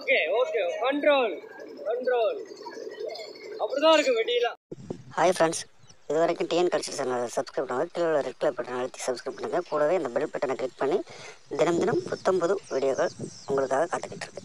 Okay okay. Control control அப்படிதான் இருக்கு வெடியெல்லாம். Hi friends இது வரைக்கும் டிஎன் கல்ச்சர் சேனலை சப்ஸ்கிரைப் பண்ணுங்கள் கீழே உள்ள ரெட் கலர் பட்டன் அழுத்தி சப்ஸ்கிரைப் பண்ணுங்கள் கூடவே இந்த பெல் பட்டனை கிளிக் பண்ணி தினம் தினம் புத்தம்பது வீடியோக்கள் உங்களுக்காக காத்துக்கிட்டு இருக்கு.